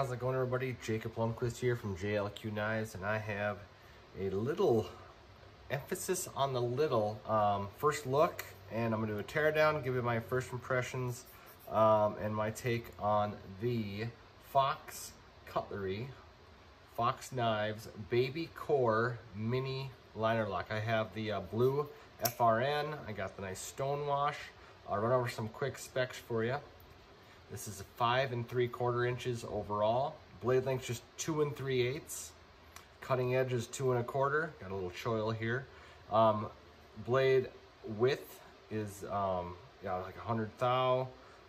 how's it going everybody? Jacob Lundquist here from JLQ Knives and I have a little emphasis on the little um, first look and I'm gonna do a teardown, give you my first impressions um, and my take on the Fox Cutlery, Fox Knives Baby Core Mini Liner Lock. I have the uh, blue FRN, I got the nice stone wash. I'll run over some quick specs for you. This is five and three quarter inches overall. Blade length just two and three eighths. Cutting edge is two and a quarter. Got a little choil here. Um, blade width is um, yeah like a hundred thou.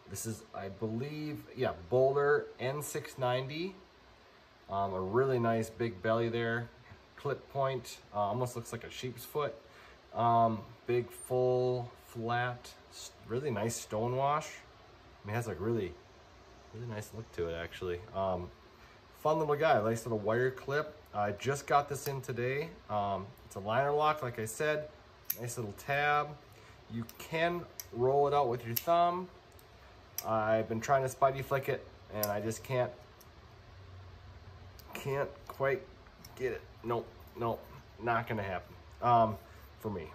This is I believe yeah Böhler N690. Um, a really nice big belly there. Clip point uh, almost looks like a sheep's foot. Um, big full flat really nice stone wash. I mean, it has like really, really nice look to it actually. Um, fun little guy, nice little wire clip. I just got this in today. Um, it's a liner lock, like I said, nice little tab. You can roll it out with your thumb. I've been trying to spidey flick it and I just can't, can't quite get it. Nope, nope, not gonna happen um, for me.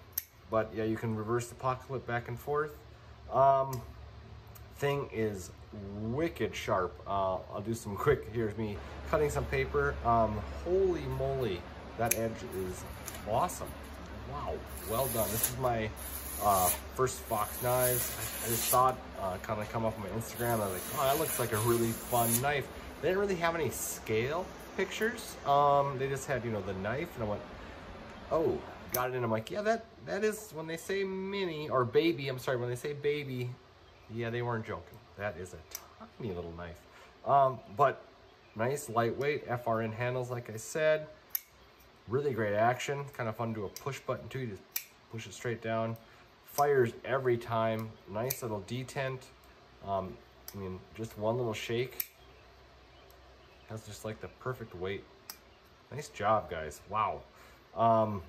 But yeah, you can reverse the pocket clip back and forth. Um, thing is wicked sharp. Uh, I'll do some quick, here's me cutting some paper. Um, holy moly, that edge is awesome. Wow, well done. This is my uh, first Fox knives. I, I just thought, uh, kind of come up on my Instagram, I was like, oh, that looks like a really fun knife. They didn't really have any scale pictures. Um, they just had, you know, the knife, and I went, oh, got it and I'm like, yeah, that that is, when they say mini, or baby, I'm sorry, when they say baby, yeah, they weren't joking. That is a tiny little knife. Um, but nice, lightweight, FRN handles, like I said. Really great action. Kind of fun to do a push button too. You just push it straight down. Fires every time. Nice little detent. Um, I mean, just one little shake. Has just like the perfect weight. Nice job, guys. Wow. Um,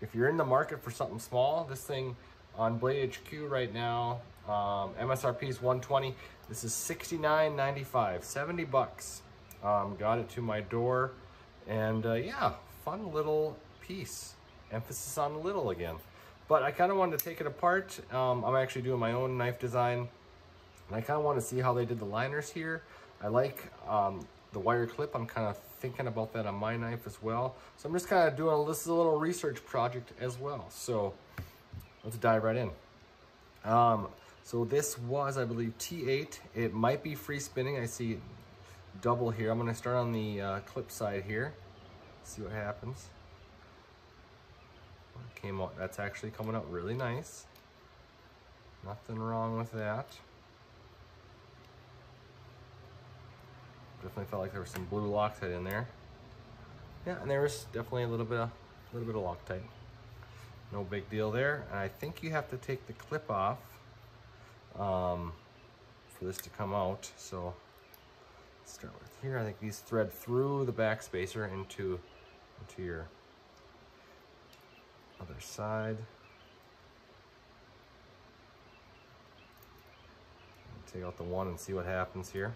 if you're in the market for something small, this thing on Blade HQ right now, um, MSRP is 120. This is 69.95, 70 bucks. Um, got it to my door, and uh, yeah, fun little piece. Emphasis on little again. But I kind of wanted to take it apart. Um, I'm actually doing my own knife design, and I kind of want to see how they did the liners here. I like um, the wire clip. I'm kind of thinking about that on my knife as well. So I'm just kind of doing a, this is a little research project as well. So let's dive right in. So this was, I believe, T8. It might be free spinning. I see double here. I'm gonna start on the uh, clip side here. See what happens. Came out, that's actually coming out really nice. Nothing wrong with that. Definitely felt like there was some blue Loctite in there. Yeah, and there was definitely a little bit of, a little bit of Loctite. No big deal there. And I think you have to take the clip off um, for this to come out. So start with here. I think these thread through the back spacer into, into your other side. Take out the one and see what happens here.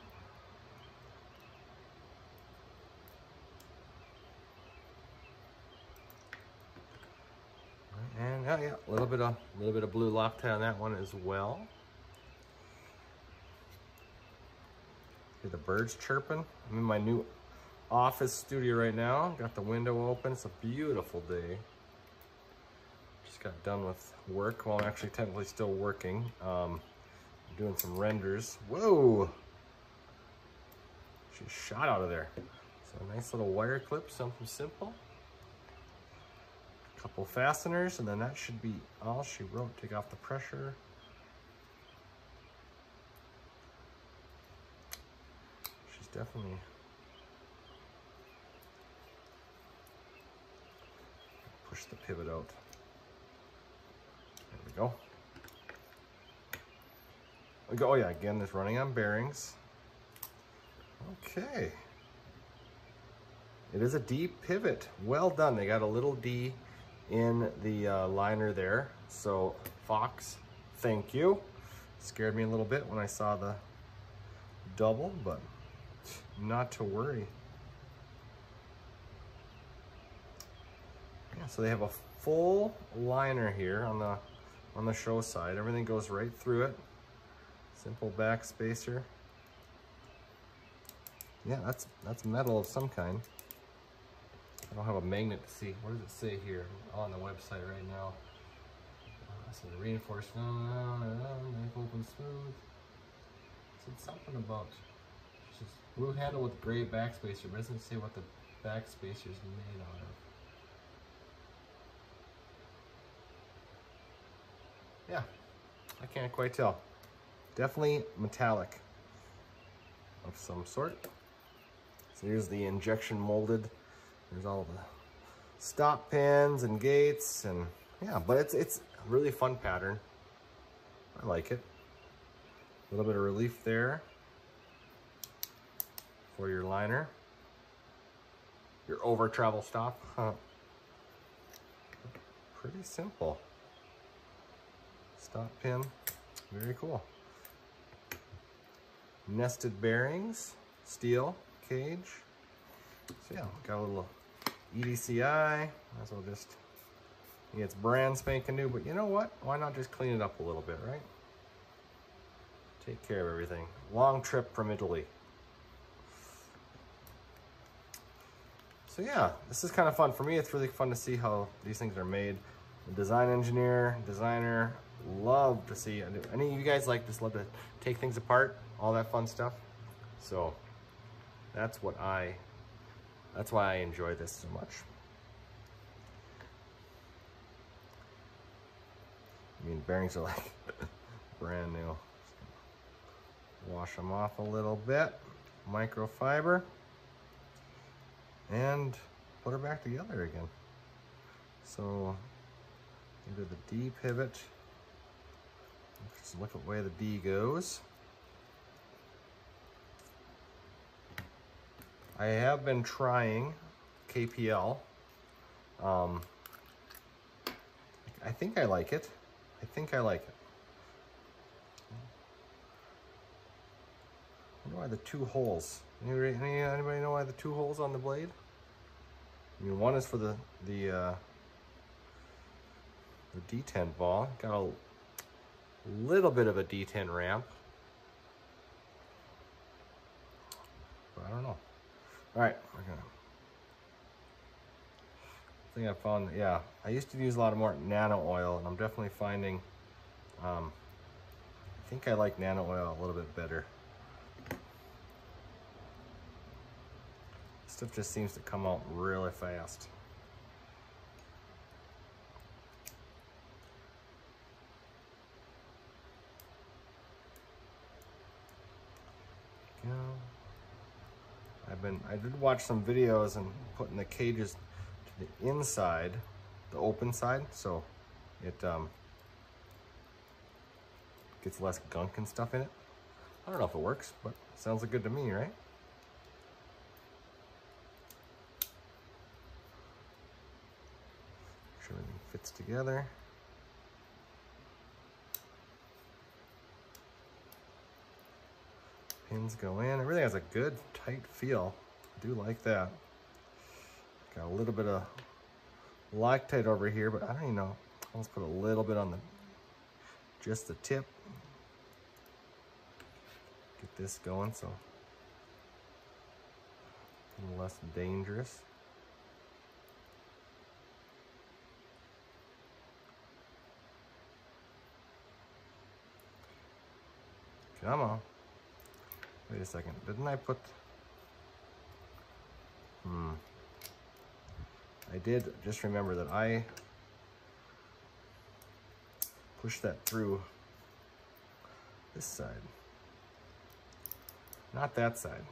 And oh yeah, a little bit of a little bit of blue Loctite on that one as well. Hear the birds chirping. I'm in my new office studio right now. Got the window open. It's a beautiful day. Just got done with work. Well, I'm actually technically still working. Um, doing some renders. Whoa! She shot out of there. So a nice little wire clip, something simple couple fasteners, and then that should be all she wrote. Take off the pressure. Definitely push the pivot out. There we go. We go. Oh yeah, again, this running on bearings. Okay. It is a D pivot. Well done. They got a little D in the uh, liner there. So Fox, thank you. Scared me a little bit when I saw the double, but not to worry. Yeah, so they have a full liner here on the on the show side. Everything goes right through it. Simple back spacer. Yeah, that's that's metal of some kind. I don't have a magnet to see. What does it say here on the website right now? Uh, so the reinforced, knife open smooth. It said something about just blue handle with gray backspacer, but doesn't say what the backspacer is made out of. Yeah, I can't quite tell. Definitely metallic of some sort. So here's the injection molded. There's all the stop pins and gates and yeah, but it's it's a really fun pattern. I like it. A little bit of relief there for your liner. Your over travel stop. Huh. Pretty simple. Stop pin, very cool. Nested bearings, steel cage. So yeah, got a little EDCi. Might as well just, it's brand spanking new, but you know what? Why not just clean it up a little bit, right? Take care of everything. Long trip from Italy. So yeah, this is kind of fun. For me, it's really fun to see how these things are made. The design engineer, designer, love to see. Any of you guys like just love to take things apart, all that fun stuff. So that's what I, that's why I enjoy this so much. I mean, bearings are like brand new. Wash them off a little bit, microfiber, and put her back together again. So into the D pivot, just look at where the D goes. I have been trying KPL. Um, I think I like it. I think I like it. I wonder why the two holes. Anybody, anybody know why the two holes on the blade? I mean, one is for the the uh, the detent ball. Got a little bit of a detent ramp. But I don't know. All right, we're gonna. I think I found, yeah, I used to use a lot of more nano oil, and I'm definitely finding, um, I think I like nano oil a little bit better. Stuff just seems to come out really fast. I've been, I did watch some videos and putting the cages to the inside, the open side, so it um, gets less gunk and stuff in it. I don't know if it works, but sounds good to me, right? Fits together. Pins go in. It really has a good tight feel. I do like that. Got a little bit of Loctite over here, but I don't even know. Let's put a little bit on the, just the tip. Get this going so a little less dangerous. Come on. Wait a second, didn't I put... Hmm. I did just remember that I pushed that through this side. Not that side.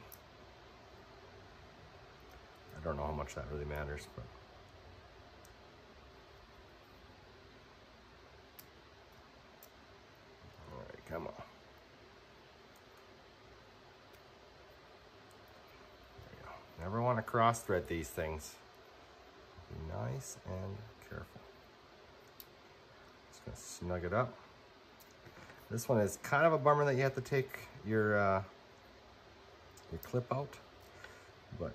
I don't know how much that really matters, but... All right, come on. Never want to cross thread these things. Be nice and careful. Just gonna snug it up. This one is kind of a bummer that you have to take your uh, your clip out. But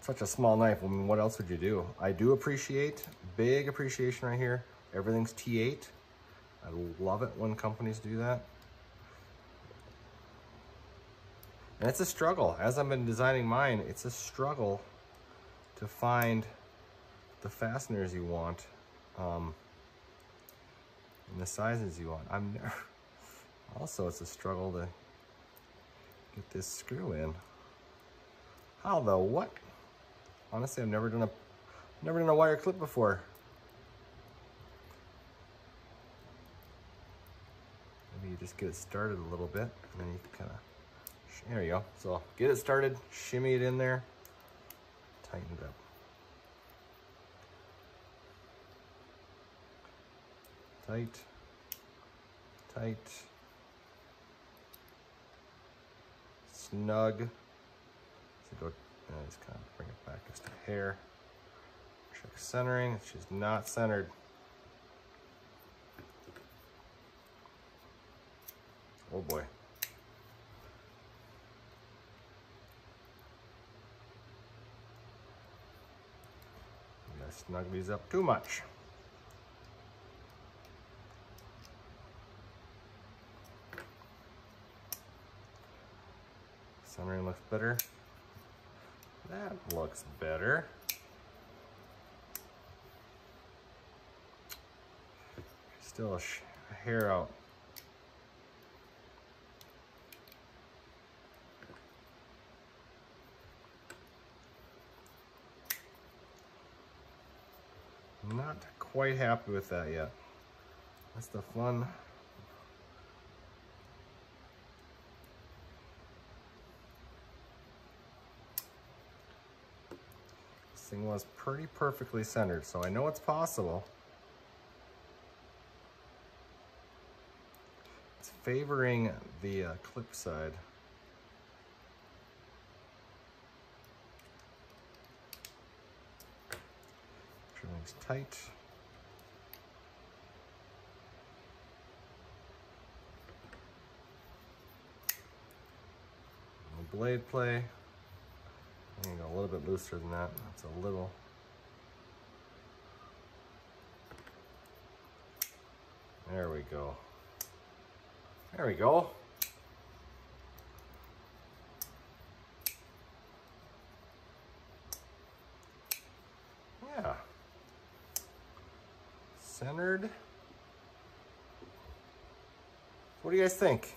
such a small knife. I mean, what else would you do? I do appreciate, big appreciation right here. Everything's T8. I love it when companies do that. And it's a struggle. As I've been designing mine, it's a struggle to find the fasteners you want um, and the sizes you want. I'm never, also it's a struggle to get this screw in. How the what? Honestly, I've never done a never done a wire clip before. Maybe you just get it started a little bit and then you kind of there you go. So get it started, shimmy it in there, tighten it up. Tight, tight, snug. So go, and just kind of bring it back just a hair. Check centering, she's not centered. Oh boy. Snug these up too much. Centering looks better. That looks better. Still a, a hair out. Not quite happy with that yet. That's the fun. This thing was pretty perfectly centered, so I know it's possible. It's favoring the uh, clip side. Everything's tight. Blade play. I'm gonna go a little bit looser than that. That's a little. There we go. There we go. Yeah centered. What do you guys think?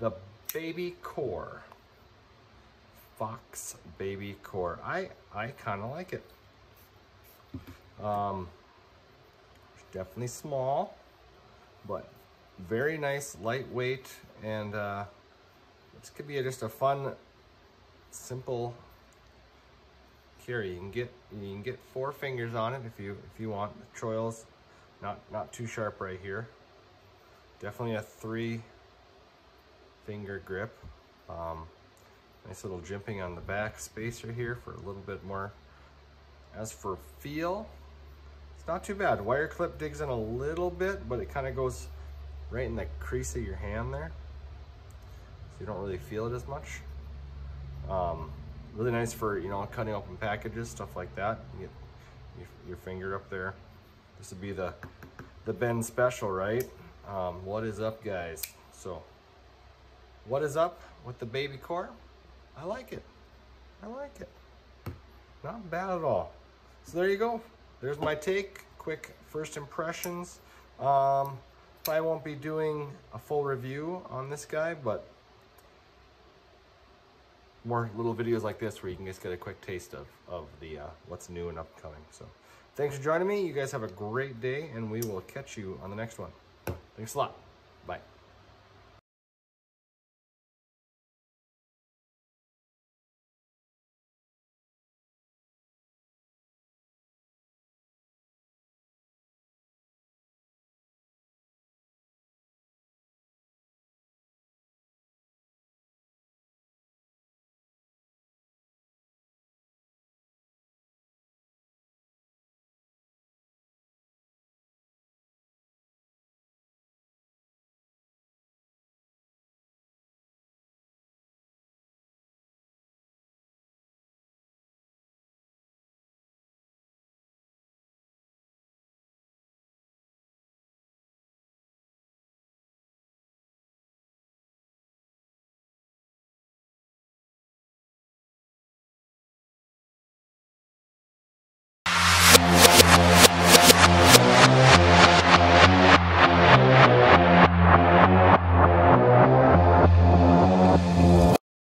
The baby core. Fox baby core. I, I kind of like it. Um, definitely small, but very nice, lightweight, and uh, this could be a, just a fun, simple carry. You can get you can get four fingers on it if you if you want. The choils not not too sharp right here. Definitely a three finger grip. Um, nice little jimping on the back spacer here for a little bit more. As for feel, it's not too bad. Wire clip digs in a little bit, but it kind of goes right in the crease of your hand there. So you don't really feel it as much. Um, Really nice for, you know, cutting open packages, stuff like that. You get your, your finger up there. This would be the, the Ben Special, right? Um, what is up, guys? So, what is up with the baby core? I like it. I like it. Not bad at all. So there you go. There's my take. Quick first impressions. Um, probably won't be doing a full review on this guy, but more little videos like this where you can just get a quick taste of, of the uh, what's new and upcoming. So thanks for joining me. You guys have a great day and we will catch you on the next one. Thanks a lot. Bye.